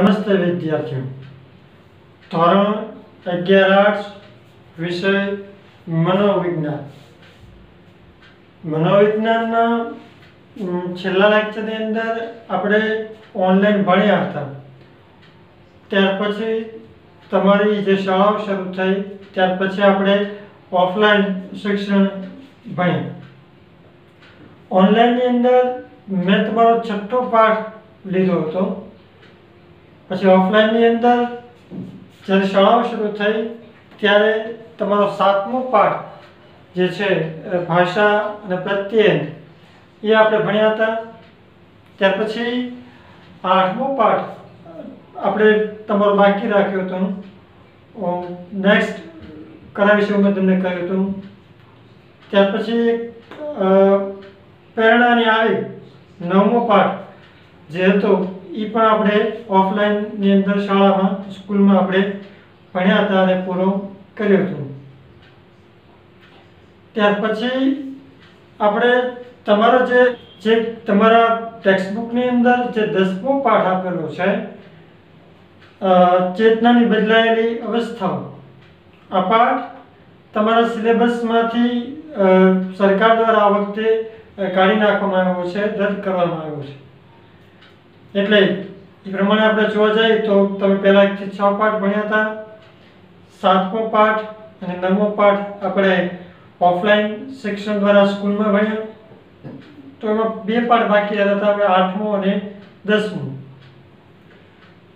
નમસ્તે વિદ્યાર્થીઓ. ધોરણ અગિયાર આર્ટ્સ વિષય મનોવિજ્ઞાન. મનોવિજ્ઞાનના છેલ્લા લેક્ચરની અંદર આપણે ઓનલાઈન ભણ્યા હતા. ત્યાર પછી તમારી જે શાળાઓ શરૂ થઈ, ત્યાર પછી આપણે ઓફલાઈન શિક્ષણ ભણ્યા. ઓનલાઈનની અંદર મેં તમારો છઠ્ઠો પાઠ લીધો હતો. પછી ઓફલાઈનની અંદર જ્યારે શાળાઓ શરૂ થઈ ત્યારે તમારો સાતમો પાઠ જે છે ભાષા અને પ્રત્યયન એ આપણે ભણ્યા હતા. ત્યાર પછી આઠમો પાઠ આપણે તમારો બાકી રાખ્યો હતો. નેક્સ્ટ કરાવીશું મેં તમને કહ્યું હતું. ત્યાર પછી પ્રેરણાની આવી નવમો પાઠ જે હતો એ પણ આપણે ઓફલાઈનની અંદર શાળામાં, સ્કૂલમાં આપણે ભણ્યા હતા અને પૂરો કર્યો હતો. ત્યાર પછી આપણે તમારો જે જે તમારા ટેક્સ્ટબુકની અંદર જે દસમો પાઠ આપેલો છે ચેતનાની બદલાયેલી અવસ્થાઓ. આ પાઠ તમારા સિલેબસમાંથી સરકાર દ્વારા આ વખતે કાઢી નાખવામાં આવ્યો છે, રદ કરવામાં આવ્યો છે. એટલે એ પ્રમાણે આપણે જોવા જઈએ તો તમે પહેલાં એકથી છ પાઠ ભણ્યા હતા. સાતમો પાઠ અને નવમો પાઠ આપણે ઓફલાઈન શિક્ષણ દ્વારા સ્કૂલમાં ભણ્યા. તો એમાં બે પાઠ બાકી રહ્યા હતા, આપણે આઠમો અને દસમો.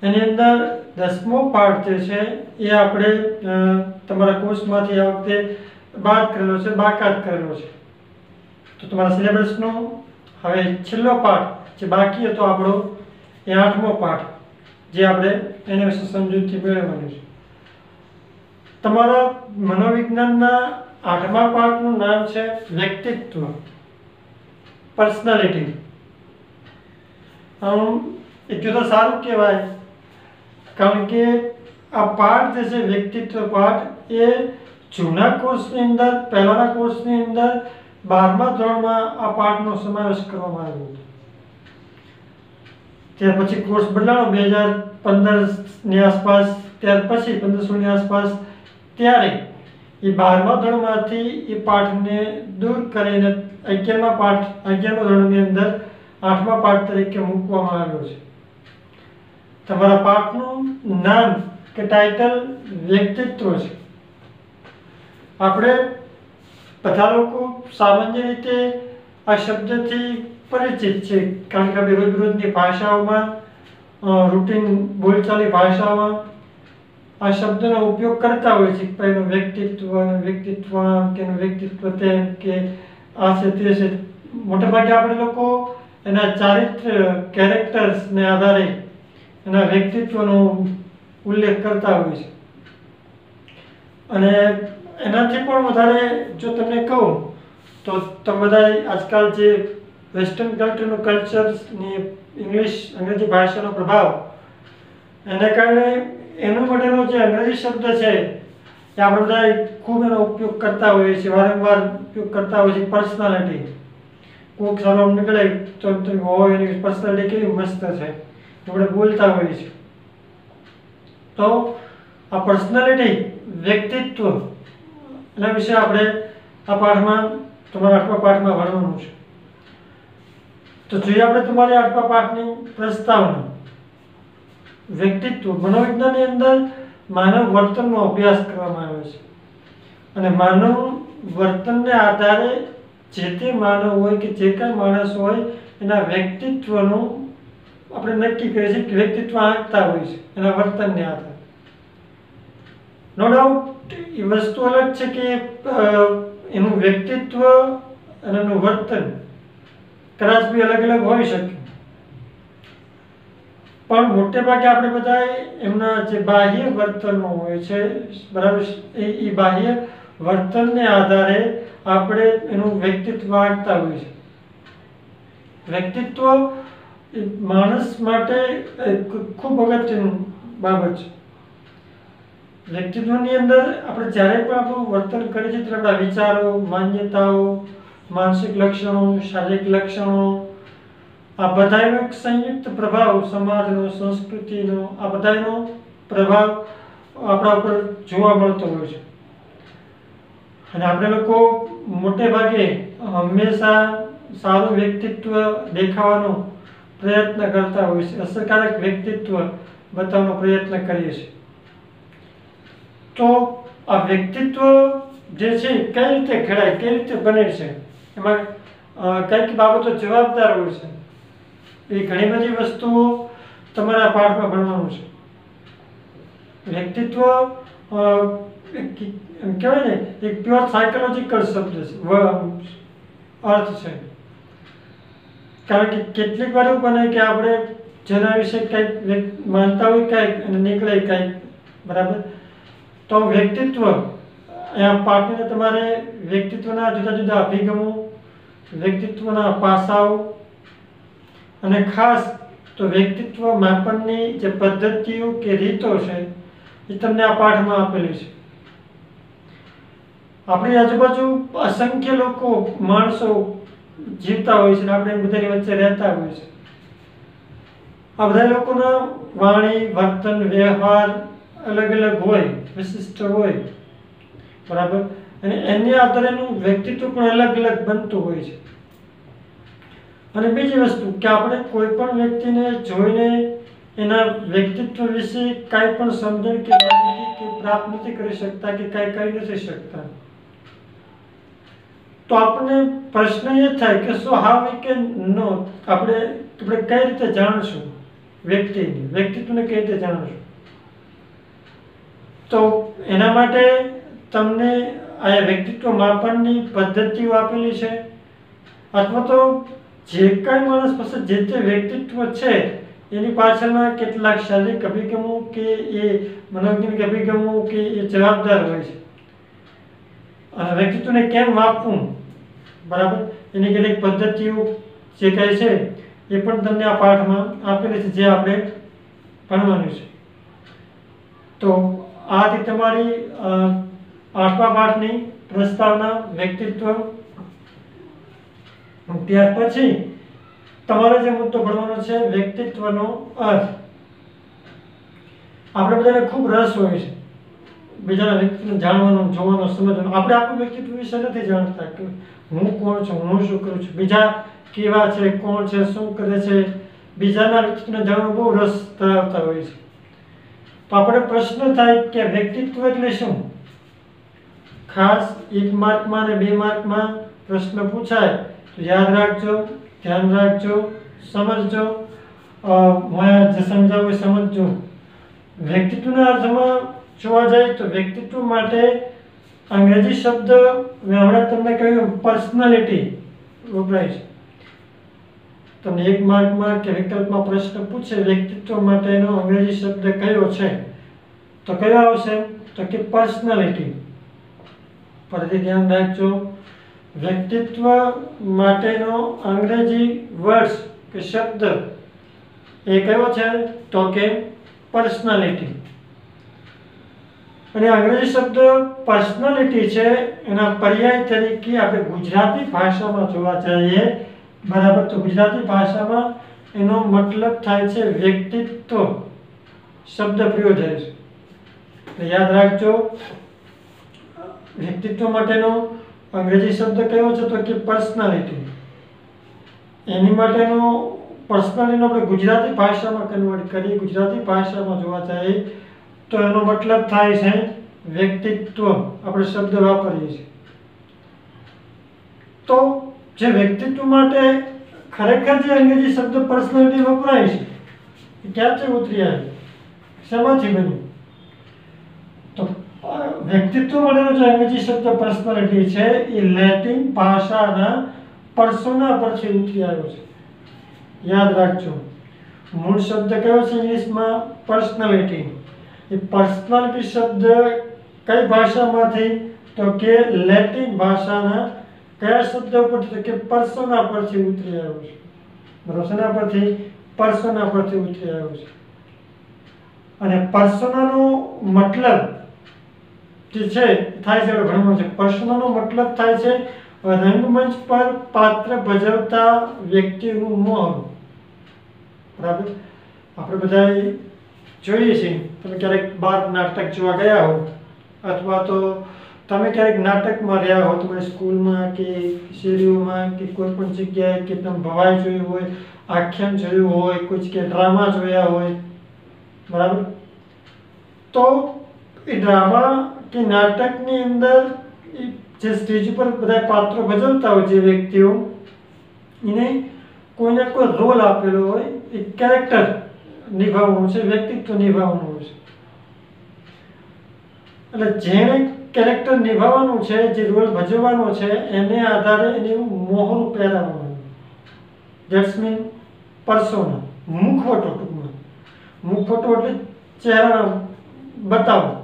એની અંદર દસમો પાઠ જે છે એ આપણે તમારા કોર્સમાંથી આ વખતે બાદ કરેલો છે, બાકાત કરેલો છે. તો તમારા સિલેબસનો હવે છેલ્લો પાઠ જે બાકી હતો આપણો એ આઠમો પાઠ જે આપણે એને વિશે સમજૂતી મેળવવાની છે. તમારા મનોવિજ્ઞાનના આઠમા પાઠનું નામ છે વ્યક્તિત્વ પર્સનાલિટી આમ એટલું તો સારું કહેવાય. કારણ કે આ પાઠ જે છે, વ્યક્તિત્વ પાઠ, એ જૂના કોર્સની અંદર, પહેલાના કોર્સની અંદર બારમા ધોરણમાં આ પાઠનો સમાવેશ કરવામાં આવ્યો હતો. ત્યાર પછી કોર્સ બદલાણો બે હજાર પંદરની આસપાસ, ત્યાર પછી પંદરસોની આસપાસ, ત્યારે એ બારમા ધોરણમાંથી એ પાઠને દૂર કરીને અગિયારમા પાઠ, અગિયારમા ધોરણની અંદર આઠમા પાઠ તરીકે મૂકવામાં આવ્યો છે. તમારા પાઠનું નામ કે ટાઇટલ વ્યક્તિત્વ છે. આપણે બધા લોકો સામાન્ય રીતે આ શબ્દથી પરિચિત છે કારણ કે આપણે રોજબરોજની ભાષાઓમાં રૂટીન બોલચાલી ભાષામાં આ શબ્દનો ઉપયોગ કરતા હોય છે એનું વ્યક્તિત્વ વ્યક્તિત્વ, કે એનું વ્યક્તિત્વ તેમ કે આ છે, તે છે. મોટાભાગે આપણે લોકો એના ચારિત્ર કેરેક્ટર્સને આધારે એના વ્યક્તિત્વનો ઉલ્લેખ કરતા હોય છે. અને એનાથી પણ વધારે જો તમને કહું, તો તમે બધા આજકાલ જે વેસ્ટર્ન કલ્ચરનું કલ્ચરની ઇંગ્લિશ અંગ્રેજી ભાષાનો પ્રભાવ. એને કારણે એનો માટેનો જે અંગ્રેજી શબ્દ છે, એ આપણે બધા ખૂબ એનો ઉપયોગ કરતા હોઈએ છીએ, વારંવાર ઉપયોગ કરતા હોઈએ છીએ પર્સનાલિટી કોઈક સારો નીકળે તો હોય એની પર્સનાલિટી કેવી મસ્ત છે. આપણે બોલતા હોઈએ છીએ. તો આ પર્સનાલિટી વ્યક્તિત્વ, એના વિશે આપણે આ પાઠમાં, તમારા આઠમા પાઠમાં ભણવાનું છે. તો જોઈએ આપણે તમારી આઠમા પાઠની પ્રસ્તાવના. વ્યક્તિત્વ. મનોવિજ્ઞાનની અંદર માનવ વર્તનનો અભ્યાસ કરવામાં આવ્યો છે. અને માનવ વર્તનને આધારે જે તે માનવ હોય કે જે કાંઈ માણસ હોય, એના વ્યક્તિત્વનું આપણે નક્કી કરીએ છીએ કે વ્યક્તિત્વ આંકતા હોય છે, એના વર્તનને આધારે. નો ડાઉટ એ વસ્તુ અલગ છે કે એનું વ્યક્તિત્વ અને એનું વર્તન કદાચ બી અલગ અલગ હોઈ શકે. પણ મોટે ભાગે આપણે બધા એમના જે બાહ્ય વર્તનો હોય છે, બરાબર, એ બાહ્ય વર્તનને આધારે આપણે એનું વ્યક્તિત્વ આંકતા હોય છે વ્યક્તિત્વ માણસ માટે ખૂબ અગત્યનું બાબત છે. વ્યક્તિત્વની અંદર આપણે જ્યારે પણ આપણું વર્તન કરીએ છીએ ત્યારે આપણા વિચારો, માન્યતાઓ માનસિક લક્ષણો, શારીરિક લક્ષણો, આ બધાનો એક સંયુક્ત પ્રભાવ સમાજનો, સંસ્કૃતિનો, આ બધાનો પ્રભાવ આપણા ઉપર જોવા મળતો હોય છે. અને આપણે લોકો મોટે ભાગે હંમેશા સારું વ્યક્તિત્વ દેખાવાનો પ્રયત્ન કરતા હોય છે, અસરકારક વ્યક્તિત્વ બતાવવાનો પ્રયત્ન કરીએ છીએ. તો આ વ્યક્તિત્વ જે છે, કઈ રીતે ઘડાય, કઈ રીતે બને છે? એમાં કંઈક બાબતો જવાબદાર હોય છે. એ ઘણી બધી વસ્તુઓ તમારા પાઠમાં ભણવાનું છે. વ્યક્તિત્વ એમ કહેવાય ને, એક પ્યોર સાયકોલોજીકલ શબ્દ છે. અર્થ છે. કારણ કે કેટલીક વાર એવું બને કે આપણે જેના વિશે કંઈક માનતા હોય કંઈક અને નીકળે કંઈક, બરાબર? તો વ્યક્તિત્વ, અહીંયા પાઠને તમારે વ્યક્તિત્વના જુદા જુદા અભિગમો વ્યક્તિત્વના પાસાઓ અને ખાસ તો વ્યક્તિત્વ માપનની જે પદ્ધતિઓ કે રીતો છે, એ તમને આ પાઠમાં આપેલી છે. આપણી આજુબાજુ અસંખ્ય લોકો, માણસો જીવતા હોય છે આપણે બધાની વચ્ચે રહેતા હોય છે. આ બધા લોકોના વાણી, વર્તન, વ્યવહાર અલગ અલગ હોય, વિશિષ્ટ હોય. બરાબર? અને એને આધારે એનું વ્યક્તિત્વ પણ અલગ અલગ બનતું હોય છે. અને બીજી વસ્તુ કે આપણે કોઈ પણ વ્યક્તિને જોઈને એના વ્યક્તિત્વ વિશે કાંઈ પણ સમજણ કે કે પ્રાપ્ત નથી કરી શકતા કે કાંઈ કરી નથી શકતા. તો આપણને પ્રશ્ન એ થાય કે શું હા કેન નો? આપણે આપણે કઈ રીતે જાણશું વ્યક્તિને? વ્યક્તિત્વને કઈ રીતે જાણશું? તો એના માટે તમને આ વ્યક્તિત્વ માપનની પદ્ધતિઓ આપેલી છે. અથવા તો જે કાંઈ માણસ પાસે જે તે વ્યક્તિત્વ છે, એની પાછળના કેટલાક શારીરિક અભિગમો કે એ મનોજ્ઞાનિક અભિગમો કે એ જવાબદાર હોય છે. વ્યક્તિત્વને કેમ માપવું? બરાબર? એની કેટલીક પદ્ધતિઓ જે કહે છે, એ પણ તમને આ પાઠમાં આપેલી છે, જે આપણે ભણવાનું છે. તો આથી તમારી આઠમા પાઠની પ્રસ્તાવના વ્યક્તિત્વ ત્યાર પછી તમારે જે મુદ્દો ભણવાનો છે, વ્યક્તિત્વનો અર્થ. આપણે બધાને ખૂબ રસ હોય છે બીજાના વ્યક્તિને જાણવાનો, જોવાનો, સમજવાનો. આપણે આપણું વ્યક્તિત્વ વિશે નથી જાણતા કે હું કોણ છું, હું શું કરું છું? બીજા કેવા છે, કોણ છે, શું કરે છે? બીજાના વ્યક્તિને જાણવું બહુ રસ ધરાવતા હોય છે. તો આપણે પ્રશ્ન થાય કે વ્યક્તિત્વ એટલે શું? ખાસ એક માર્કમાં અને બે માર્કમાં પ્રશ્ન પૂછાય, તો યાદ રાખજો, ધ્યાન રાખજો, સમજજો હું જે સમજાવું સમજજો. વ્યક્તિત્વના અર્થમાં જોવા જાય તો વ્યક્તિત્વ માટે અંગ્રેજી શબ્દ હમણાં તમને કહ્યું પર્સનાલિટી વપરાય છે. તમને એક માર્કમાં કે વિકલ્પમાં પ્રશ્ન પૂછે, વ્યક્તિત્વ માટેનો અંગ્રેજી શબ્દ કયો છે? તો કયો આવશે? તો કે પર્સનાલિટી ફરીથી ધ્યાન રાખજો. વ્યક્તિત્વ માટેનો અંગ્રેજી વર્ડ્સ કે શબ્દ એ કયો છે? તો કે પર્સનાલિટી અને અંગ્રેજી શબ્દ પર્સનાલિટી છે, એના પર્યાય તરીકે આપણે ગુજરાતી ભાષામાં જોવા જઈએ, બરાબર? તો ગુજરાતી ભાષામાં એનો મતલબ થાય છે વ્યક્તિત્વ. શબ્દ પ્રયોગ છે યાદ રાખજો વ્યક્તિત્વ માટેનો અંગ્રેજી શબ્દ કયો છે તો કે પર્સનાલિટી એની માટેનો પર્સનાલિટીનો આપણે ગુજરાતી ભાષામાં કન્વર્ટ કરીએ, ગુજરાતી ભાષામાં જોવા જઈએ તો એનો મતલબ થાય છે વ્યક્તિત્વ. આપણે શબ્દ વાપરીએ છીએ. તો જે વ્યક્તિત્વ માટે ખરેખર જે અંગ્રેજી શબ્દ પર્સનાલિટી વપરાય છે ક્યાંથી ઉતરી આવી? શેમાંથી બન્યું? વ્યક્તિત્વ માટેનો જે અંગ્રેજી શબ્દ પર્સનાલિટી છે, એ લેટિન ભાષાના પર્સોના પરથી ઉઠી આવ્યો છે. યાદ રાખજો. મૂળ શબ્દ કયો છે ઇંગ્લિશમાં? પર્સનાલિટી એ પર્સનાલિટી શબ્દ કઈ ભાષામાંથી? તો કે લેટિન ભાષાના કયા શબ્દ પરથી તો કે પર્સોના પરથી ઉતરી આવ્યો છે. રસના પરથી? પર્સોના પરથી ઉતરી આવ્યો છે. અને પર્સોનાનો મતલબ જે છે, થાય છે ભણવાનું છે. પ્રશ્નનો મતલબ થાય છે રંગમંચ પર પાત્ર ભજવતા વ્યક્તિનું મોહ બરાબર? આપણે બધા જોઈએ છીએ. તમે ક્યારેક બહાર નાટક જોવા ગયા હો, અથવા તો તમે ક્યારેક નાટકમાં રહ્યા હો તમે સ્કૂલમાં કે શેરીઓમાં કે કોઈ પણ જગ્યાએ કે તમે ભવાઈ જોયું હોય, આખ્યાન જોયું હોય, કોઈ કે ડ્રામા જોયા હોય, બરાબર? તો એ ડ્રામા કે નાટકની અંદર જે સ્ટેજ ઉપર બધા પાત્રો ભજવતા હોય જે વ્યક્તિઓ, એને કોઈને કોઈ રોલ આપેલો હોય, એ કેરેક્ટર નિભાવવાનું છે, વ્યક્તિત્વ નિભાવવાનું છે. એટલે જેણે કેરેક્ટર નિભાવવાનું છે, જે રોલ ભજવવાનો છે, એને આધારે એને મોહરું પહેરાવવાનું દેટ્સ મીન પરસોના મુખવટો ટૂંકમાં. મુખવટો એટલે ચહેરા બતાવો.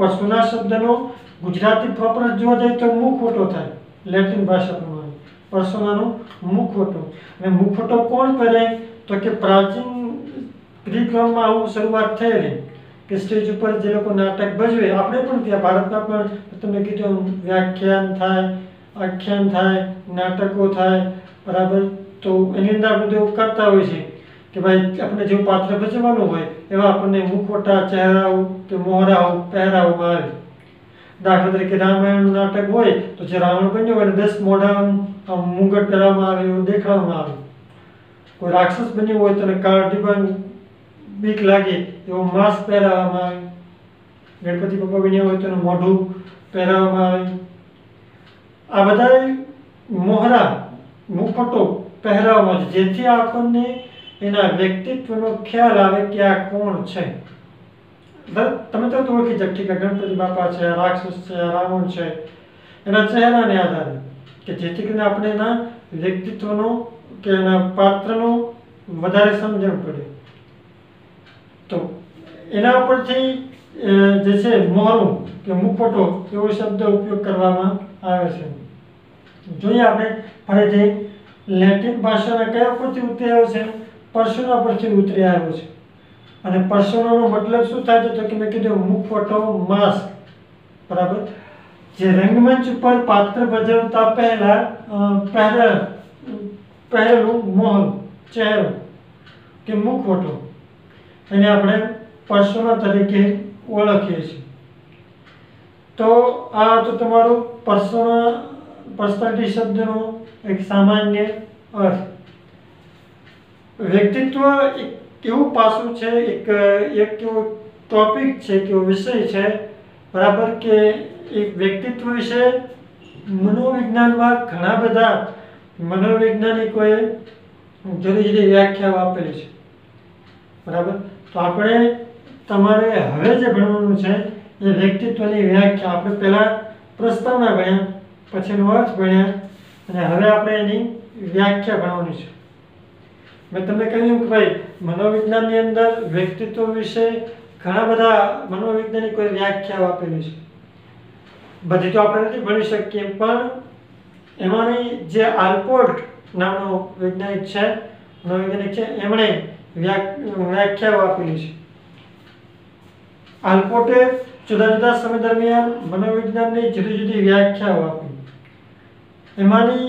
પર્સોના શબ્દનો ગુજરાતી પ્રોપર જોવા જાય તો મુખવટો થાય, લેટિન ભાષા પ્રમાણે મુખ મુખવટો અને મુખવટો કોણ પહેરે તો કે પ્રાચીન ગ્રીકમાં આવું શરૂઆત થયેલી કે સ્ટેજ ઉપર જે લોકો નાટક ભજવે, આપણે પણ ત્યાં ભારતમાં પણ તમે કીધું વ્યાખ્યાન થાય, આખ્યાન થાય, નાટકો થાય, બરાબર? તો એની અંદર બધું કરતા હોય છે. કે ભાઈ આપણે જેવું પાત્ર ભજવવાનું હોય, એવા આપણને મુખવટા ચહેરાઓ કે મોહરાઓ પહેરાવવામાં આવે દાખલા તરીકે રામાયણનું નાટક હોય, તો જે રાવણ બન્યો હોય દસ મોઢા મુંગટ પહેરવામાં આવે એવું દેખાડવામાં આવે. કોઈ રાક્ષસ બન્યું હોય તો એને કાળ બીક લાગે, એવો માસ્ક પહેરાવવામાં આવે. ગણપતિ બાપા બન્યા હોય તો મોઢું પહેરાવવામાં આવે. આ બધા મોહરા મુખટો પહેરાવવામાં આવે. જેથી આપણને એના વ્યક્તિત્વનો ખ્યાલ આવે કે આ કોણ છે. તમે તરત ઓળખી જાવ ઠીક ગણપતિ બાપા છે રાક્ષસ છે રાવણ છે, એના ચહેરાને આધારે કે જેથી કરીને આપણે એના વ્યક્તિત્વનો કે એના પાત્રનો વધારે સમજણ પડે. તો એના ઉપરથી જે છે મોહરું કે મુખોટો એવો શબ્દ ઉપયોગ કરવામાં આવે છે. જોઈએ આપણે ફરીથી લેટિન ભાષાના કયા પરથી ઉતરી આવશે પર્સોના પરથી ઉતરી આવ્યો છે. અને પરસોનાનો મતલબ શું થાય તો કે મેં કીધું મુખવટો માસ્ક બરાબર? જે રંગમંચ ઉપર પાત્ર ભજવતા પહેલા પહેલા પહેલું મોહન, ચહેરો, કે મુખવટો એને આપણે પરસોના તરીકે ઓળખીએ છીએ. તો આ તો તમારું પરસોના પર્સનાલિટી શબ્દનો એક સામાન્ય અર્થ. વ્યક્તિત્વ એક એવું પાસું છે, એક એક એવો ટોપિક છે કે એવો વિષય છે, બરાબર કે એક વ્યક્તિત્વ વિશે મનોવિજ્ઞાનમાં ઘણા બધા મનોવૈજ્ઞાનિકોએ જુદી જુદી વ્યાખ્યાઓ આપેલી છે. બરાબર? તો આપણે તમારે હવે જે ભણવાનું છે, એ વ્યક્તિત્વની વ્યાખ્યા આપણે પહેલાં પ્રસ્તાવના ભણ્યા, પછી એનો અર્થ ભણ્યા, અને હવે આપણે એની વ્યાખ્યા ભણવાની છે. મેં તમને કહ્યું કે ભાઈ, મનોવિજ્ઞાનની અંદર વ્યક્તિત્વ વિશે ઘણા બધા મનોવૈજ્ઞાનિકોએ વ્યાખ્યાઓ આપેલી છે. બધી તો આપણે નથી ભણી શકીએ, પણ એમાંની જે આલ્પોર્ટ નામનો વૈજ્ઞાનિક છે, મનોવૈજ્ઞાનિક છે, એમણે વ્યાખ્યાઓ આપેલી છે. આલ્પોર્ટે જુદા જુદા સમય દરમિયાન મનોવિજ્ઞાનની જુદી જુદી વ્યાખ્યાઓ આપી. એમાંની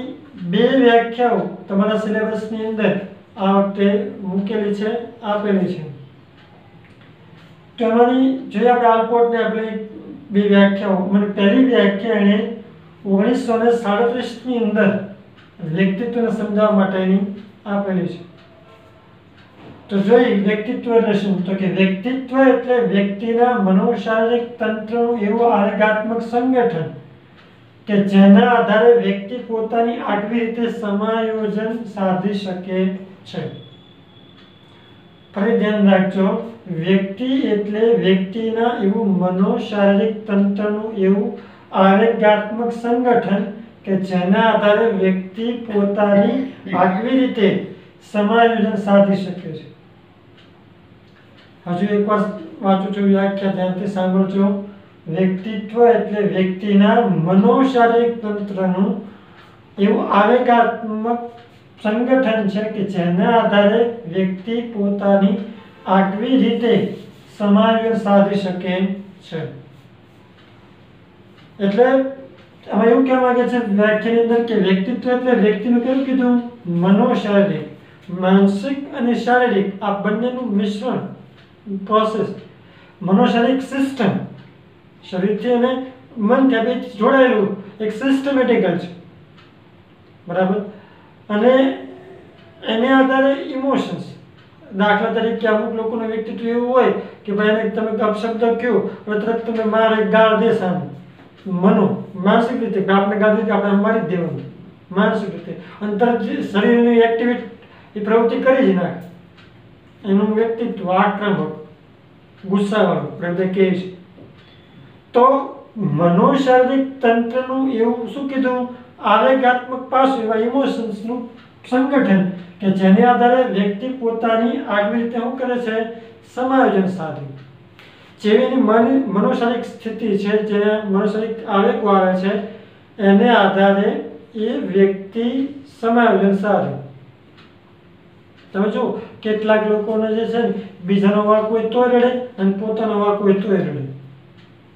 બે વ્યાખ્યાઓ તમારા સિલેબસની અંદર આ વખતે મૂકેલી છે, આપેલી છે. તો જોઈએ આપણે આલ્પોર્ટને આપેલી બે વ્યાખ્યાઓ, મને પહેલી વ્યાખ્યા એણે ઓગણીસો ને સાડત્રીસની અંદર વ્યક્તિત્વને સમજાવવા માટેની આપેલી છે. તો જોઈ, વ્યક્તિત્વ એટલે શું? તો કે વ્યક્તિત્વ એટલે વ્યક્તિના મનોશારીરિક તંત્રનું એવું આર્ગાત્મક સંગઠન કે જેના આધારે વ્યક્તિ પોતાની આગવી રીતે સમાયોજન સાધી શકે છે. ફરી ધ્યાન રાખજો, વ્યક્તિ એટલે વ્યક્તિના એવું મનોશારીરિક તંત્રનું એવું આવેગાત્મક સંગઠન કે જેના આધારે વ્યક્તિ પોતાની આગવી રીતે સમાયોજન સાધી શકે છે. હજુ એકવાર વાંચું છું વ્યાખ્યા ધ્યાનથી સાંભળજો. વ્યક્તિત્વ એટલે વ્યક્તિના મનોશારીરિક તંત્રનું એવું આવેગાત્મક સંગઠન છે કે જેના આધારે વ્યક્તિ પોતાની આગવી રીતે સમાવેશ સાધી શકે છે. એટલે આમાં એવું કહેવા માંગે છે વ્યાખ્યાની અંદર કે વ્યક્તિત્વ એટલે વ્યક્તિનું કેવું કીધું? મનોશારીરિક, માનસિક અને શારીરિક આ બંનેનું મિશ્રણ પ્રોસેસ મનોશારીરિક સિસ્ટમ શરીરથી અને મન ત્યાં જોડાયેલું એક સિસ્ટમેટિકલ છે. બરાબર? અને એને આધારે ઇમોશન્સ દાખલા તરીકે અમુક લોકોનું વ્યક્તિત્વ એવું હોય કે ભાઈ એને તમે અપશબ્દ કહો હવે તરત તમે મારે ગાળ દે સામે મનો, માનસિક રીતે આપણે ગાળ દીધી આપણે મારી જ દેવાનું. માનસિક રીતે. અને તરત જે શરીરની એક્ટિવિટી એ પ્રવૃત્તિ કરી જ નાખે. એનું વ્યક્તિત્વ આક્રમક, ગુસ્સાવાળું, આપણે કહે છે તો મનોશારીરિક તંત્રનું એવું શું કીધું? આવેગાત્મક પાસું એવા ઇમોશન્સનું સંગઠન કે જેને આધારે વ્યક્તિ પોતાની આગવી રીતે શું કરે છે? સમાયોજન સાધ્યું જેવી એની મન, મનોશારીરિક સ્થિતિ છે જે મનોશારીરિક આવેગો આવે છે, એને આધારે એ વ્યક્તિ સમાયોજન સાધ્યું તમે જો કેટલાક લોકોને જે છે ને, બીજાનો વાક હોય તોય રડે અને પોતાનો વાક હોય તોય રડે.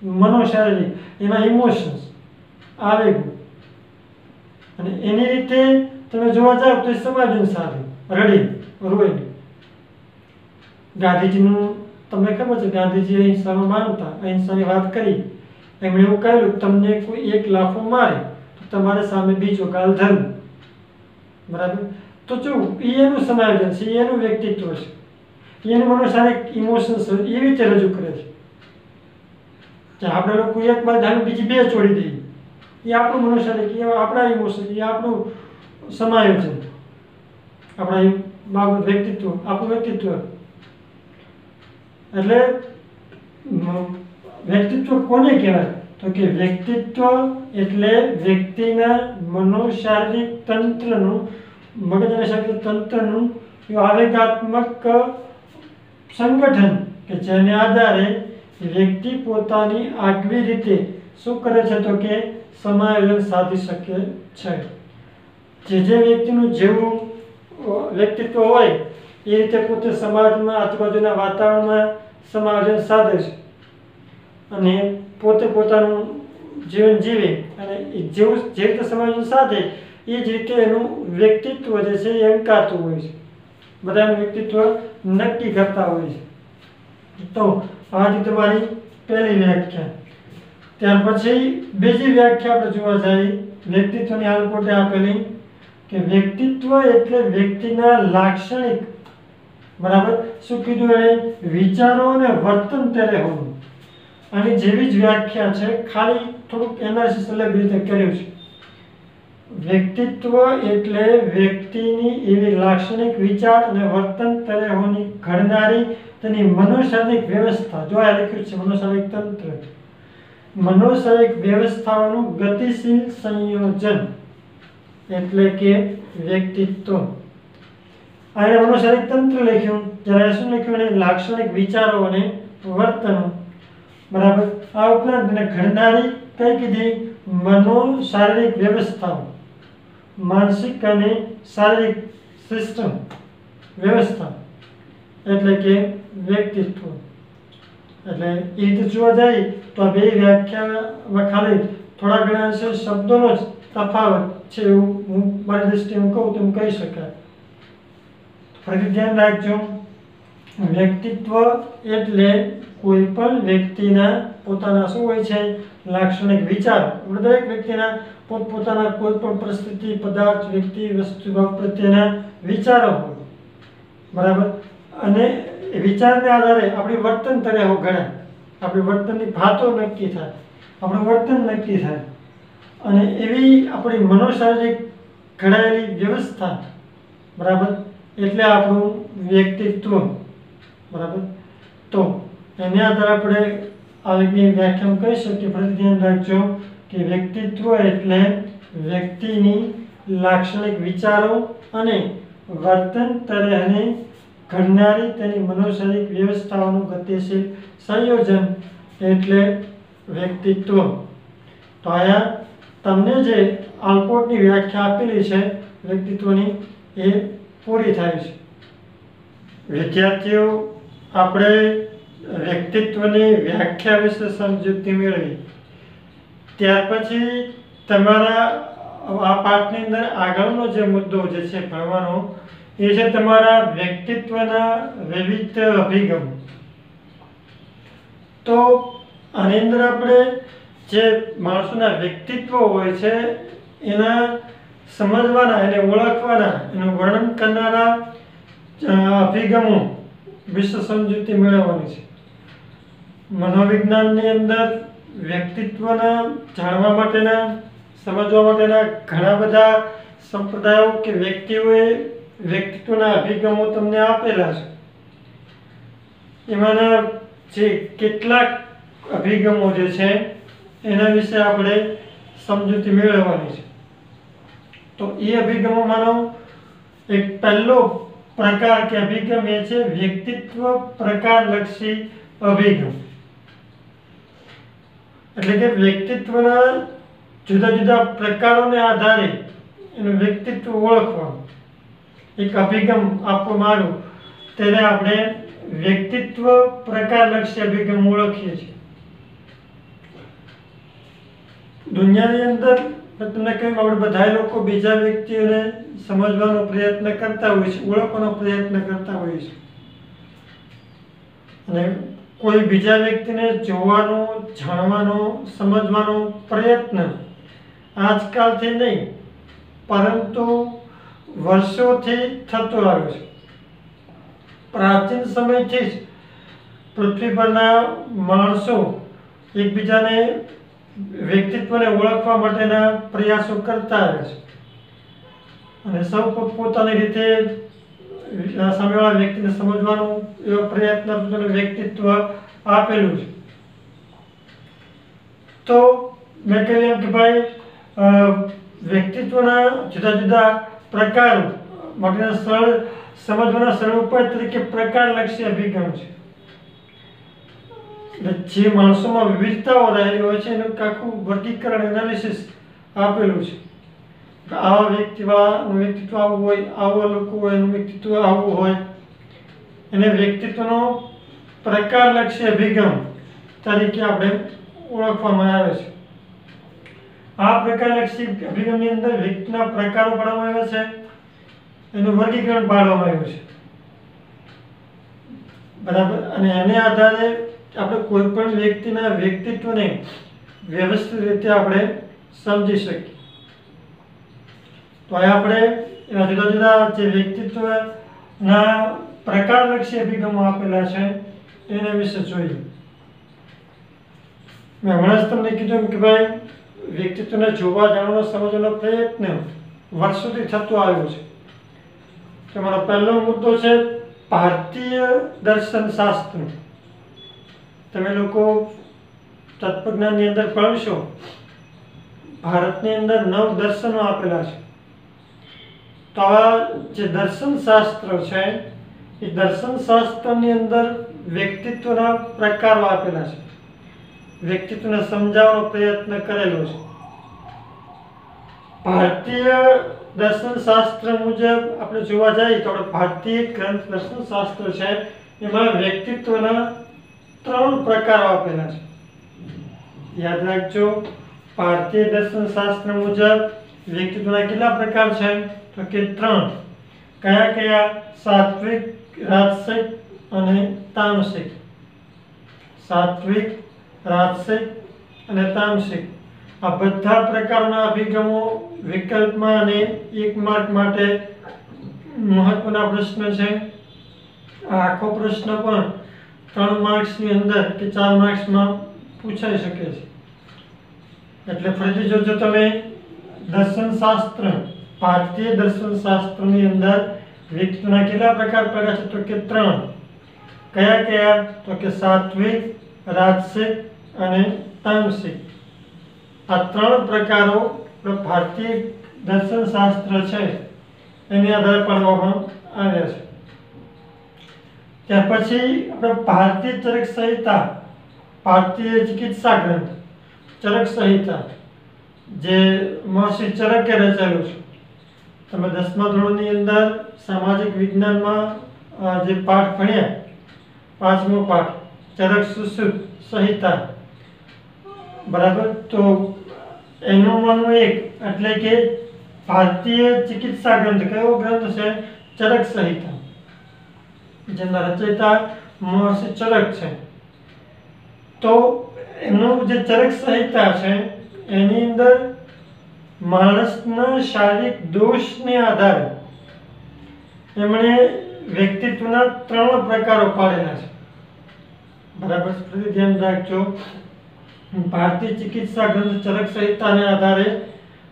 મનોશારીરિક, એના ઇમોશન્સ આવેગો. અને એની રીતે તમે જોવા જાવ તો એ સમાજન સારું રડી, રોઈ. ગાંધીજીનું, તમને ખબર છે ગાંધીજી અહિંસામાં માનતા, અહિંસાની વાત કરી. એમણે એવું કહ્યું તમને કોઈ એક લાફો મારે, તો તમારે સામે બીજો કાલ ધર્મ બરાબર? તો જો એ એનું સમાયોજન છે એનું વ્યક્તિત્વ છે. એનું મનોશારીરિક ઇમોશન્સ એવી રીતે રજૂ કરે છે. આપણે લોકો એક બાદ બીજી બે છોડી દઈએ એ આપણું મનુષ્ય એ આપણા ઇમોશન એ આપણું સમાયોજન. આપણા બાબત વ્યક્તિત્વ, આપણું વ્યક્તિત્વ. એટલે મ- વ્યક્તિત્વ કોને કહેવાય? તો કે વ્યક્તિત્વ એટલે વ્યક્તિના મનોશારીરિક તંત્રનું મગજ અને શારીરિક તંત્રનું એવું આવેગાત્મક સંગઠન કે જેને આધારે વ્યક્તિ પોતાની આગવી રીતે શું કરે છે તો કે સમાયોજન સાધી શકે છે. જે જે વ્યક્તિનું જેવું વ્યક્તિત્વ હોય, એ રીતે પોતે સમાજમાં આજુબાજુના વાતાવરણમાં સમાયોજન સાધે છે. અને પોતે પોતાનું જીવન જીવે અને જેવું, જે રીતે સમાયોજન સાધે, એ જ રીતે એનું વ્યક્તિત્વ જે છે એ અંકાતું હોય છે. બધાનું વ્યક્તિત્વ નક્કી કરતા હોય છે. તો આ હતી તમારી પહેલી વ્યાખ્યા. ત્યાર પછી બીજી વ્યાખ્યા આપણે જોવા જઈએ વ્યક્તિત્વની હાલકોટે આપેલી કે વ્યક્તિત્વ એટલે વ્યક્તિના લાક્ષણિક, બરાબર? શું કીધું એણે? વિચારો અને વર્તન ત્યારે હોવું. આની જેવી જ વ્યાખ્યા છે, ખાલી થોડુંક એનાલિસિસ અલગ રીતે કર્યું છે. વ્યક્તિત્વ એટલે વ્યક્તિની એવી લાક્ષણિક વિચાર અને વર્તન તરેહોની ઘડનારી તેની મનોશારીરિક વ્યવસ્થા. જો આ લખ્યું છે, મનોશારીરિક તંત્ર. મનોશારીરિક વ્યવસ્થાઓનું ગતિશીલ સંયોજન એટલે કે વ્યક્તિત્વ. આને મનોસહાયક તંત્ર લખ્યું જ્યારે શું લખ્યું એને લાક્ષણિક વિચારો અને વર્તનો. બરાબર? આ ઉપરાંત એને ઘડનારી કઈ કીધી? મનો શારીરિક વ્યવસ્થાઓ, માનસિક અને શારીરિક સિસ્ટમ વ્યવસ્થા એટલે કે વ્યક્તિત્વ. એટલે એ રીતે જોવા જાય તો બે વ્યાખ્યામાં ખાલી થોડા ઘણા છે, શબ્દોનો જ તફાવત છે એવું હું મારી દ્રષ્ટિએ હું કહું તો એમ કહી શકાય. ફરી ધ્યાન રાખજો. વ્યક્તિત્વ એટલે કોઈ પણ વ્યક્તિના પોતાના શું હોય છે, લાક્ષણિક વિચાર. દરેક વ્યક્તિના પોતપોતાના કોઈ પણ પરિસ્થિતિ, પદાર્થ, વ્યક્તિ વસ્તુ પ્રત્યેના વિચારો હોય. બરાબર? અને એ વિચારને આધારે આપણી વર્તન તરેહો ઘડાય આપણી વર્તનની ભાતો નક્કી થાય. આપણું વર્તન નક્કી થાય. અને એવી આપણી મનોશારીરિક ઘડાયેલી વ્યવસ્થા, બરાબર? એટલે આપણું વ્યક્તિત્વ, બરાબર? તો એને આધારે આપણે આવી વ્યાખ્યાન કહી શકીએ. ફરી ધ્યાન રાખજો કે વ્યક્તિત્વ એટલે વ્યક્તિની લાક્ષણિક વિચારો અને વર્તન તરહને ઘડનારી તેની મનોશારીરિક વ્યવસ્થાઓનું ગતિશીલ સંયોજન એટલે વ્યક્તિત્વ. તો અહીંયા તમને જે આલ્પોર્ટની વ્યાખ્યા આપેલી છે, વ્યક્તિત્વની, એ પૂરી થાય છે. વિદ્યાર્થીઓ, આપણે વ્યક્તિત્વની વ્યાખ્યા વિશે સમજૂતી મેળવી. ત્યાર પછી તમારા, આ પાઠની અંદર આગળનો જે મુદ્દો જે છે ભણવાનો એ છે તમારા વ્યક્તિત્વના વિવિધ અભિગમ. તો આની અંદર આપણે જે માણસોના વ્યક્તિત્વ હોય છે, એના સમજવાના, એને ઓળખવાના, એનું વર્ણન કરનારા અભિગમો વિશ્વ સમજૂતી મેળવવાની છે. મનોવિજ્ઞાનની અંદર વ્યક્તિત્વના જાણવા માટેના, સમજવા માટેના ઘણા બધા સંપ્રદાયો કે વ્યક્તિઓએ વ્યક્તિત્વના અભિગમો તમને આપેલા છે. એમાંના જે કેટલાક અભિગમો જે છે, એના વિશે આપણે સમજૂતી મેળવવાની છે. તો એ અભિગમોમાંનો એક પહેલો પ્રકાર કે અભિગમ એ છે વ્યક્તિત્વ પ્રકારલક્ષી અભિગમ. એટલે કે વ્યક્તિત્વના જુદા જુદા પ્રકારોને આધારે એનું વ્યક્તિત્વ ઓળખવાનું. એક અભિગમ આપવામાં આવ્યો ત્યારે આપણે વ્યક્તિત્વ પ્રકારલક્ષી અભિગમ ઓળખીએ છીએ. દુનિયાની અંદર મેં તમને કહ્યું આપણે બધા લોકો બીજા વ્યક્તિઓને સમજવાનો પ્રયત્ન કરતા હોય છે ઓળખવાનો પ્રયત્ન કરતા હોય છે અને કોઈ બીજા વ્યક્તિને જોવાનો, જાણવાનો, સમજવાનો પ્રયત્ન આજકાલથી નહીં, પરંતુ વર્ષોથી થતો આવ્યો છે. પ્રાચીન સમયથી જ પૃથ્વી પરના માણસો એકબીજાને વ્યક્તિત્વને ઓળખવા માટેના પ્રયાસો કરતા આવે છે. અને સૌ પોતાની રીતે સામેવાળા વ્યક્તિને સમજવાનો એવો પ્રયત્ન વ્યક્તિત્વ આપેલું છે. તો મેં કહ્યું એમ કે ભાઈ વ્યક્તિત્વના જુદા જુદા પ્રકારો માટેના સરળ સમજવાના સરળ ઉપાય તરીકે પ્રકારલક્ષી અભિગમ છે. એટલે જે માણસોમાં વિવિધતાઓ રહેલી હોય છે, એનું આખું વર્ગીકરણ એનાલિસિસ આપેલું છે. આવા વ્યક્તિનું વ્યક્તિત્વ આવું હોય, આવા લોકો હોય, એનું વ્યક્તિત્વ આવું હોય. એને વ્યક્તિત્વનો પ્રકારલક્ષી અભિગમ તરીકે આપણે ઓળખવામાં આવે છે. આ પ્રકારલક્ષી અભિગમની અંદર વ્યક્તિના પ્રકારો પાડવામાં આવ્યા છે, એનું વર્ગીકરણ પાડવામાં આવ્યું છે. બરાબર? અને એને આધારે આપણે કોઈ પણ વ્યક્તિના વ્યક્તિત્વને વ્યવસ્થિત રીતે આપણે સમજી શકીએ. તો અહીં આપણે એવા જુદા જુદા જે વ્યક્તિત્વના પ્રકારલક્ષી અભિગમો આપેલા છે, એના વિશે જોઈએ. મેં હમણાં જ તમને કીધું કે ભાઈ વ્યક્તિત્વને જોવા જાણવાનો સમજવાનો પ્રયત્ન વર્ષોથી થતો આવ્યો છે. તમારો પહેલો મુદ્દો છે ભારતીય દર્શન શાસ્ત્ર. તમે લોકો તત્વજ્ઞાનની અંદર ભણશો. ભારતની અંદર નવ દર્શનો આપેલા છે. તો આ જે દર્શન શાસ્ત્ર છે, એ દર્શન શાસ્ત્રની અંદર વ્યક્તિત્વના પ્રકારો આપેલા છે. વ્યક્તિત્વને સમજાવવાનો પ્રયત્ન કરેલો છે. ભારતીય દર્શન શાસ્ત્ર મુજબ આપણે જોવા જઈએ તો આપણે ભારતીય ગ્રંથ દર્શન શાસ્ત્ર છે એમાં વ્યક્તિત્વના ત્રણ પ્રકારો આપેલા છે. યાદ રાખજો, ભારતીય દર્શન શાસ્ત્ર મુજબ વ્યક્તિત્વના કેટલા પ્રકાર છે? તો કે ત્રણ. કયા કયા? સાત્વિક, રાજસિક અને તામસિક. સાત્વિક રાજસિક અને તામસિક આ બધા પ્રકારના અભિગમો વિકલ્પમાં અને એક માર્ક માટે મહત્વના પ્રશ્ન છે. આ આખો પ્રશ્ન પણ ત્રણ માર્ક્સની અંદર કે ચાર માર્ક્સમાં પૂછાઈ શકે છે. એટલે ફરીથી જોજો તમે, દર્શનશાસ્ત્ર, ભારતીય દર્શનશાસ્ત્રની અંદર વ્યક્તિના કેટલા પ્રકાર પડ્યા છે? તો કે ત્રણ. કયા કયા? તો કે સાત્વિક, રાજસિક અને તામસિક આ ત્રણ પ્રકારો ભારતીય દર્શન શાસ્ત્ર છે. એની આધારે પાડવામાં આવ્યા છે. ત્યાર પછી આપણે ભારતીય ચરક સંહિતા, ભારતીય ચિકિત્સા ગ્રંથ, ચરક સંહિતા, જે મહર્ષિ ચરકે રચાયું છે. તમે દસમા ધોરણની અંદર સામાજિક વિજ્ઞાનમાં જે પાઠ ભણ્યા, પાંચમો પાઠ, ચરક સુશ્રુત સંહિતા બરાબર? તો એનું એક, એટલે કે ભારતીય ચિકિત્સા ગ્રંથ, કયો ગ્રંથ છે? ચરક સંહિતા. જેના રચયિતા મહર્ષિ ચરક છે. તો એનું જે ચરક સંહિતા છે, એની અંદર માણસના શારીરિક દોષને આધારે એમણે વ્યક્તિત્વના ત્રણ પ્રકારો પાડેલા છે. બરાબર? ધ્યાન રાખજો. ભારતીય ચિકિત્સા ગ્રંથ ચરક સંહિતાને આધારે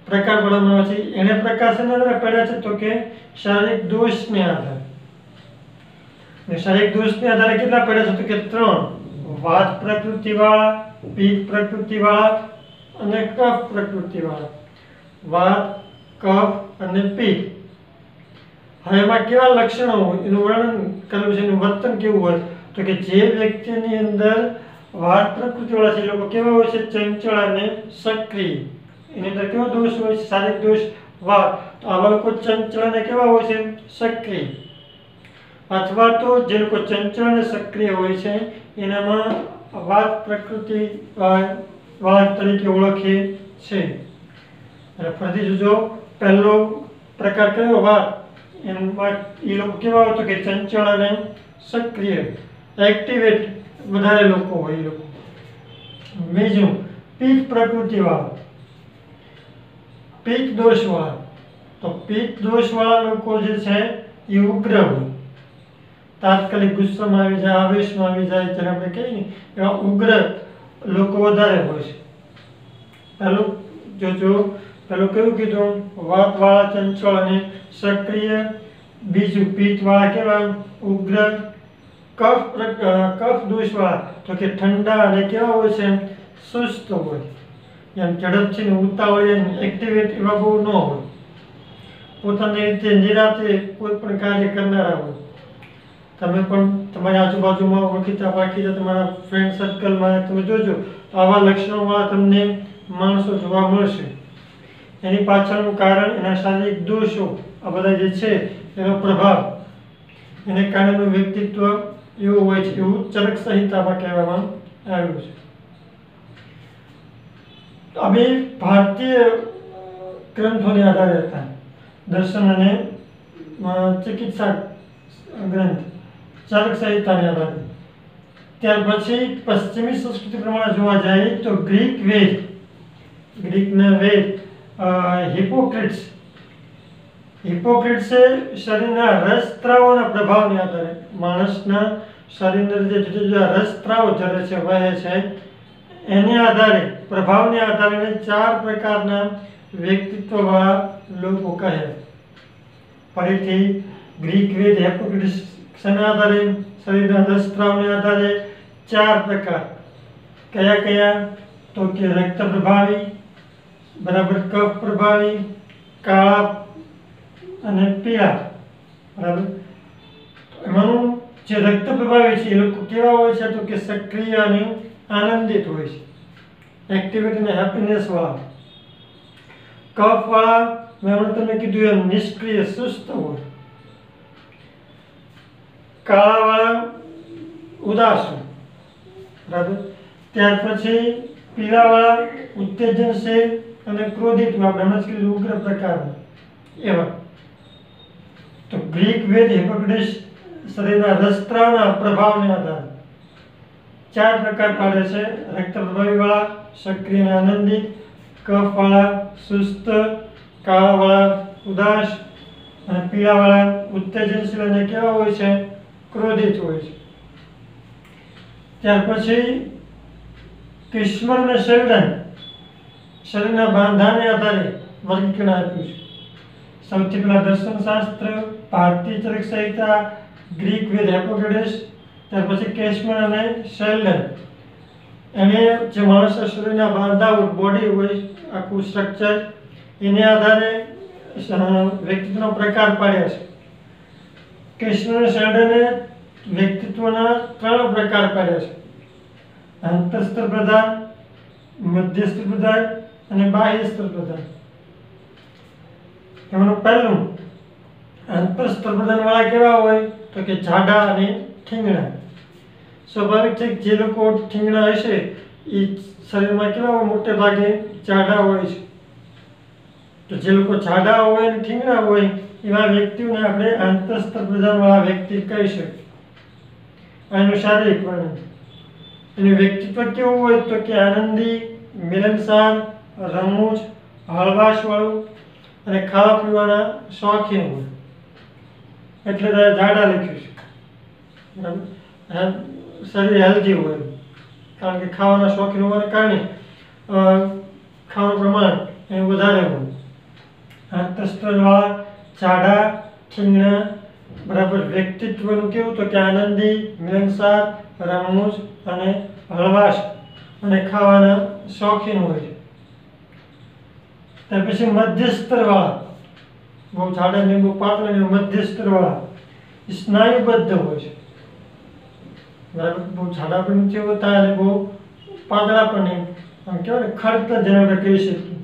પ્રકાર ગણવામાં આવે છે. એને પ્રકાર શેના આધારે પડ્યા છે? તો કે શારીરિક દોષને આધારે. શારીરિક દોષને આધારે કેટલા પડ્યા છે? તો કે ત્રણ. વાત પ્રકૃતિવાળા પિત્ત પ્રકૃતિવાળા અને કફ પ્રકૃતિવાળા. વાત, કફ અને પિત્ત હવે એમાં કેવા લક્ષણો એનું વર્ણન કરવું છે? એનું વર્તન કેવું હોય? તો કે જે વ્યક્તિની અંદર વાત પ્રકૃતિવાળા છે. લોકો કેવા હોય છે? ચંચળ અને સક્રિય. એની અંદર કેવો દોષ હોય છે? શારીરિક દોષ. વાર તો આવા લોકો ચંચળ અને કેવા હોય છે? સક્રિય. અથવા તો જે લોકો ચંચળ અને સક્રિય હોય છે, એનામાં વાત પ્રકૃતિ વાત તરીકે ઓળખીએ છે. અને ફરીથી જોજો, પહેલો પ્રકાર કયો? વાત એમાં એ લોકો કેવા હોય તો કે ચંચળ અને સક્રિય. એક્ટિવેટ વધારે લોકો હોય એ લોકો. બીજું પિત્ત પ્રકૃતિવાળો. પિત્ત દોષવાળા. તો પિત્ત દોષવાળા લોકો જે છે, એ ઉગ્ર હોય. તાત્કાલિક ગુસ્સામાં આવી જાય, આવેશમાં આવી જાય, ત્યારે આપણે કહીએ ને, એવા ઉગ્ર લોકો વધારે હોય છે. પહેલું જોજો પેલું કેવું કીધું? વાતવાળા ચંચળ અને સક્રિય. બીજું પિત્તવાળા કેવા ઉગ્ર. કફ કફ દોષવા, તો કે ઠંડા અને કેવા હોય છે સુસ્ત હોય. એમ ઝડપથી ને હોય એમ એક્ટિવેટ એવા બહુ ન હોય. પોતાની રીતે નિરાતે કોઈ પણ કાર્ય કરનારા હોય. તમે પણ તમારી આજુબાજુમાં ઓળખીતા પાળખીતા તમારા ફ્રેન્ડ સર્કલમાં તમે જોજો, આવા લક્ષણોમાં તમને માણસો જોવા મળશે. એની પાછળનું કારણ એના શારીરિક દોષો, આ બધા જે છે, એનો પ્રભાવ. એને કારણે વ્યક્તિત્વ એવું હોય છે. એવું ચરક સંહિતામાં કહેવામાં આવ્યું છે. અમે ભારતીય ગ્રંથોને આધારે હતા. દર્શન અને ચિકિત્સા ગ્રંથ ચરક સંહિતાને આધારે. ત્યાર પછી પશ્ચિમી સંસ્કૃતિ પ્રમાણે જોવા જાય તો ગ્રીક વેદ, ગ્રીકના વેદ હિપોક્રિટ્સ. હિપોક્રિટ્સે શરીરના રસ સ્ત્રાવોના પ્રભાવને આધારે માણસના શરીરની અંદર જે જુદા જુદા રસસ્ત્રાવ ઝરે છે, વહે છે, એને આધારે, પ્રભાવને આધારે ચાર પ્રકારના વ્યક્તિત્વવાળા લોકો કહે ફરીથી ગ્રીક વેદ હિપોક્રિટ્સ આધારે? શરીરના રસસ્ત્રાવને આધારે ચાર પ્રકાર. કયા કયા? તો કે રક્ત પ્રભાવી, બરાબર કફ પ્રભાવી, કાળા અને પીળા. બરાબર? એમાંનું જે રક્ત પ્રભાવે છે, એ લોકો કેવા હોય છે તો કે સક્રિય અને આનંદિત હોય છે. એક્ટિવિટી અને હેપીનેસ વાળા. કફ વાળા, મેં હમણાં તમને કીધું એમ, નિષ્ક્રિય, સુસ્ત હોય. કાળા વાળા, ઉદાસ બરાબર? ત્યાર પછી પીળાવાળા ઉત્તેજનશીલ અને ક્રોધિત કીધું ઉગ્ર પ્રકાર એવા. તો ગ્રીક વેદ હિપોક્રેટિસ શરીરના રસત્રાવના પ્રભાવને આધારે. ચાર પ્રકાર પાડે છે. રક્ત પ્રભાવીવાળા, સક્રિય આનંદિત, કફવાળા, સુસ્ત, કાળાવાળા, ઉદાસ અને પીળાવાળા, ઉત્તેજનશીલ અને કેવા હોય છે? ક્રોધિત હોય છે. ત્યાર પછી કિશ્મરને શરીરને શરીરના બાંધાને આધારે વર્ગીકરણ આપ્યું છે. સૌથી પહેલાં દર્શનશાસ્ત્ર, ભારતીય ચરક સંહિતા ગ્રીક વેદ હેપોક્રેટિસ, ત્યાર પછી કેશમેન અને શેલ્ડન એને જે માણસના શરીરના બાંધા હોય બોડી હોય, આખું સ્ટ્રક્ચર એને આધારે વ્યક્તિત્વનો પ્રકાર પાડ્યા છે. કૃષ્ણ અને શેલ્ડને વ્યક્તિત્વના ત્રણ પ્રકાર પાડ્યા છે. અંતસ્ત્ર પ્રધાન મધ્યસ્થ પ્રધાન અને બાહ્ય સ્તર પ્રધાન. એમનું પહેલું, અંતસ્ત્ર પ્રધાન વાળા કેવા હોય? તો કે જાડા અને ઠીંગણા. સ્વાભાવિક છે જે લોકો ઠીંગણા હશે એ શરીરમાં કેવા મોટે ભાગે જાડા હોય છે. તો જે લોકો જાડા હોય અને ઠીંગણા હોય, એવા વ્યક્તિઓને આપણે આંતરસ્તર પ્રધાનવાળા વ્યક્તિ કહી શકીએ. આનું શારીરિક વર્ણન. એનું વ્યક્તિત્વ કેવું હોય તો કે આનંદી મિલનસાર રમૂજ, હળવાશવાળું અને ખાવા પીવાના શોખીન હોય. એટલે જાડા લખ્યું છે. બરાબર શરીર હેલ્ધી હોય. કારણ કે ખાવાના શોખીન હોવાને કારણે ખાવાનું પ્રમાણ એનું વધારે હોય. આંતરસ્તરવાળા જાડા ઠીંગણા બરાબર વ્યક્તિત્વનું કેવું તો કે આનંદી, મિલનસાર રમૂજ અને હળવાશ અને ખાવાના શોખીન હોય. છે ત્યાર પછી મધ્યસ્તરવાળા બહુ જાડા લીંબુ પાતળા ને મધ્યસ્તરવાળા. સ્નાયુબદ્ધ હોય છે. બહુ જાડા પણ નથી હોતા અને બહુ પાતળા પણ નહીં આમ કહેવાય ને, ખડતર જેને આપણે કહી શકીએ.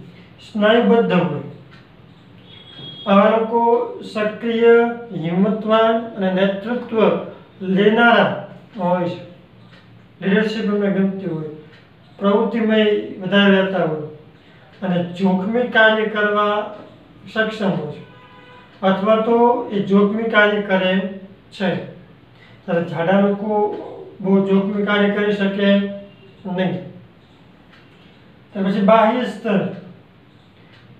સ્નાયુબદ્ધ હોય. આવા લોકો સક્રિય, હિંમતવાન અને નેતૃત્વ લેનારા હોય છે. લીડરશિપ એમને ગમતી હોય. પ્રવૃત્તિમય વધારે રહેતા હોય. અને જોખમી કાર્ય કરવા સક્ષમ હોય છે. અથવા તો એ જોખમી કાર્ય કરે છે. ત્યારે જાડા લોકો બહુ જોખમી કાર્ય કરી શકે નહીં. ત્યાર પછી બાહ્ય સ્તર.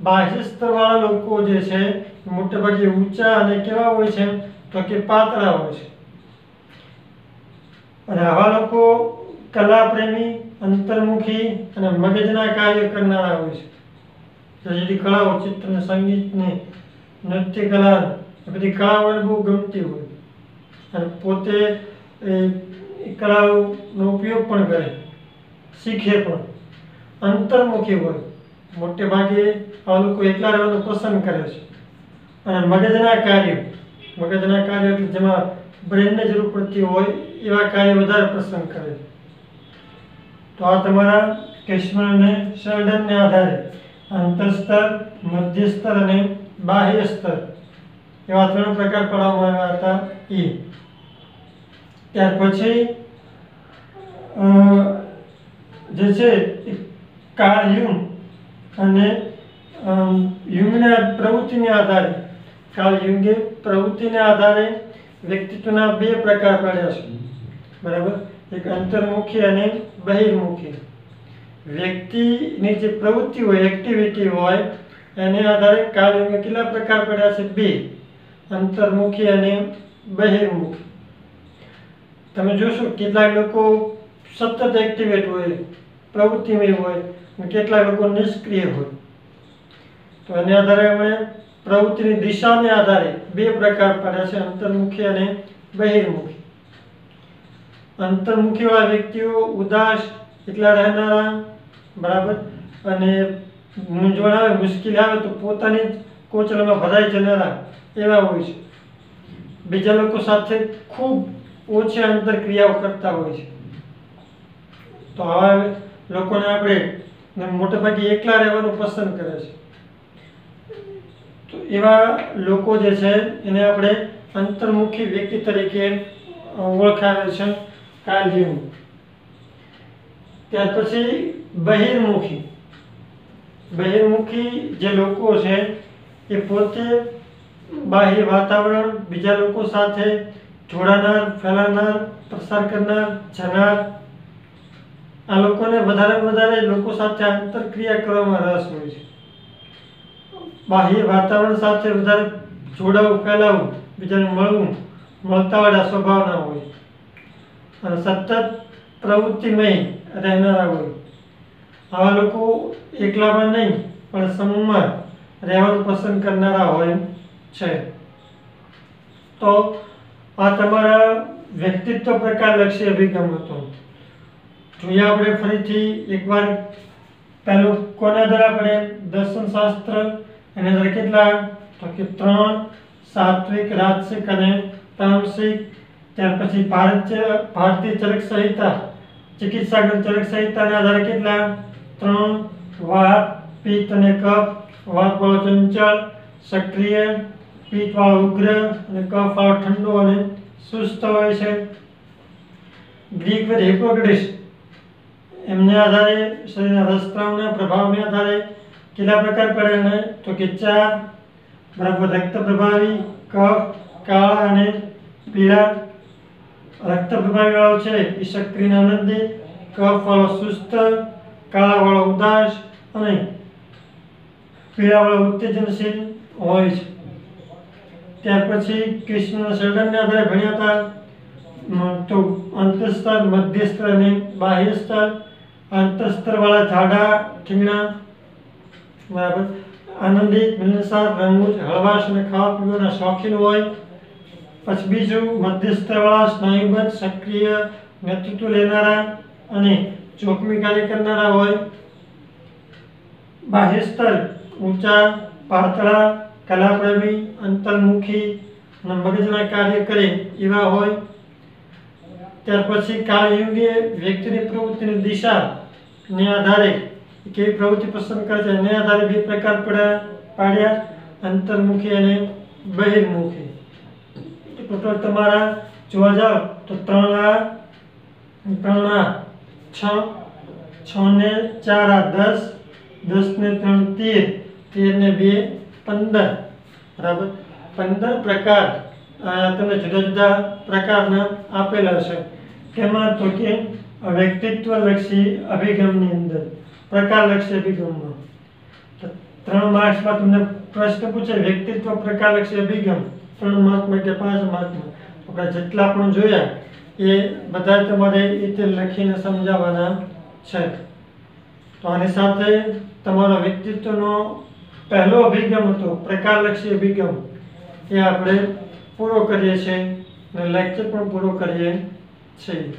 બાહ્ય સ્તરવાળા લોકો જે છે મોટેભાગે ઊંચા અને કેવા હોય છે? તો કે પાતળા હોય છે. અને આવા લોકો કલાપ્રેમી, અંતર્મુખી અને મગજના કાર્ય કરનારા હોય છે. જેથી કળાઓ, ચિત્ર, સંગીતને નૃત્ય કલા બધી કળાઓને બહુ ગમતી હોય. અને પોતે એ કળાઓનો ઉપયોગ પણ કરે, શીખે પણ. અંતર્મુખી હોય. મોટે ભાગે આ લોકો એકલા રહેવાનું પસંદ કરે છે. અને મગજના કાર્યો મગજના કાર્યો એટલે જેમાં બ્રેનને જરૂર પડતી હોય એવા કાર્ય વધારે પસંદ કરે. તો આ તમારા કેશમન અને શેલ્ડનને આધારે આંતરસ્તર મધ્ય સ્તર અને બાહ્ય સ્તર. એવા ત્રણ પ્રકાર પાડવામાં આવ્યા હતા. એ. ત્યાર પછી જે છે એ કાર્લ યુંગ અને યુગના પ્રવૃત્તિને આધારે કાર્લ યુંગે પ્રવૃત્તિને આધારે વ્યક્તિત્વના બે પ્રકાર પાડ્યા છે. બરાબર? એક અંતર્મુખી અને બહિર્મુખી. વ્યક્તિની જે પ્રવૃત્તિ હોય એક્ટિવિટી હોય એને આધારે કાર્લ કેટલા પ્રકાર પડ્યા છે? બે. અંતર્મુખી અને બહિર્મુખી. તમે જોશો કેટલાક લોકો સતત એક્ટિવેટ હોય, પ્રવૃત્તિમય હોય અને કેટલાક લોકો નિષ્ક્રિય હોય. તો એને આધારે અમે પ્રવૃત્તિની દિશાને આધારે બે પ્રકાર પડ્યા છે, અંતર્મુખી અને બહિર્મુખી. અંતર્મુખીવાળા વ્યક્તિઓ ઉદાસ એટલા રહેનારા, બરાબર, અને મૂંઝવણ આવે, મુશ્કેલી આવે તો પોતાની જ કોચલામાં ભરાઈ જનારા એવા હોય છે. બીજા લોકો સાથે ખૂબ ઓછી આંતરક્રિયાઓ કરતા હોય છે. તો આવા લોકોને આપણે મોટેભાગે એકલા રહેવાનું પસંદ કરે છે. તો એવા લોકો જે છે, એને આપણે અંતર્મુખી વ્યક્તિ તરીકે ઓળખાવે છે. કાર્લ ત્યાર પછી બહિર્મુખી. બહિર્મુખી જે લોકો છે, એ પોતે બાહ્ય વાતાવરણ, બીજા લોકો સાથે જોડાનાર, ફેલાનાર, પ્રસાર કરનાર, જનાર, આ લોકોને વધારે વધારે લોકો સાથે આંતરક્રિયા કરવામાં રસ હોય છે. બાહ્ય વાતાવરણ સાથે વધારે જોડાવું ફેલાવવું બીજાને મળવું મળતાવાળા સ્વભાવના હોય. અને સતત પ્રવૃત્તિમય રહેનારા હોય. આવા લોકો એકલામાં નહીં, પણ સમૂહમાં રહેવાનું પસંદ કરનારા હોય છે. તો આ તમારા વ્યક્તિત્વ પ્રકાર લક્ષી અભિગમ હતો. જોઈએ આપણે ફરીથી એકવાર પહેલું કોના દ્વારા આપણે દર્શન શાસ્ત્ર, એના આધારે કેટલા? તો કે ત્રણ, સાત્વિક, રાજસિક અને તામસિક. ત્યાર પછી ભારતીય ભારતીય ચરક સંહિતા, ચિકિત્સા ચરક સંહિતાના આધારે કેટલા? ત્રણ વાત પિત્ત અને કફ વાત વાળો ચંચળ સક્રિય પિત્ત વાળો ઉગ્ર અને કફ વાળો ઠંડો અને સુસ્ત હોય છે. ગ્રીક વેદ હિપોક્રેટિસ એમને આધારે શરીરના રસસ્ત્રાવના પ્રભાવને આધારે કેટલા પ્રકાર પડે અને તો કે ચાર, બરાબર રક્ત પ્રભાવી, કફ, કાળા અને પીળા. રક્ત પ્રભાવી વાળો છે એ સક્રિય આનંદી, કફ વાળો સુસ્ત કાળા વાળો ઉદાસ અને પીળા વાળો ઉત્તેજનશીલ હોય છે. ત્યાર પછી કૃષ્ણના સર્જનને આધારે ભણ્યા હતા તો અંતસ્તર, મધ્યસ્તર અને બાહ્યસ્તર અંતસ્તરવાળા ઝાડા, ઠીંગણા, બરાબર આનંદિત મિલનસાર રંગૂજ હળવાશ અને ખાવા પીવાના શોખીન હોય. પછી બીજું મધ્યસ્થવાળા સ્નાયુબદ્ધ, સક્રિય નેતૃત્વ લેનારા અને જોખમી કાર્ય કરનારા હોય બાહ્યસ્તર ઊંચા, પાતળા, કલાપ્રેમી, અંતર્મુખી મગજના કાર્ય કરે એવા હોય, ત્યાર પછી કાળયુગીય વ્યક્તિની પ્રવૃત્તિની દિશાને આધારે કેવી પ્રવૃત્તિ પસંદ કરે છે એને આધારે બે પ્રકાર પડ્યા પાડ્યા, અંતર્મુખી અને બહિર્મુખી. ટોટલ તમારા જોવા જાવ તો ત્રણ આ ત્રણ આ. છ છ ને ચાર આ દસ દસ ને ત્રણ તેર તેર ને બે પંદર. બરાબર? પંદર પ્રકાર તમને જુદા જુદા પ્રકારના આપેલા છે. તેમાં તો કે વ્યક્તિત્વલક્ષી અભિગમની અંદર, પ્રકારલક્ષી અભિગમમાં. ત્રણ માર્ક્સમાં તમને પ્રશ્ન પૂછે, વ્યક્તિત્વ પ્રકારલક્ષી અભિગમ, ત્રણ માર્કમાં કે પાંચ માર્કમાં. આપણે જેટલા પણ જોયા એ બધા તમારે રીતે લખીને સમજાવવાના છે. તો આની સાથે તમારો વ્યક્તિત્વનો પહેલો અભિગમ હતો, પ્રકારલક્ષી અભિગમ. એ આપણે પૂરો કરીએ છીએ અને લેક્ચર પણ પૂરો કરીએ છીએ.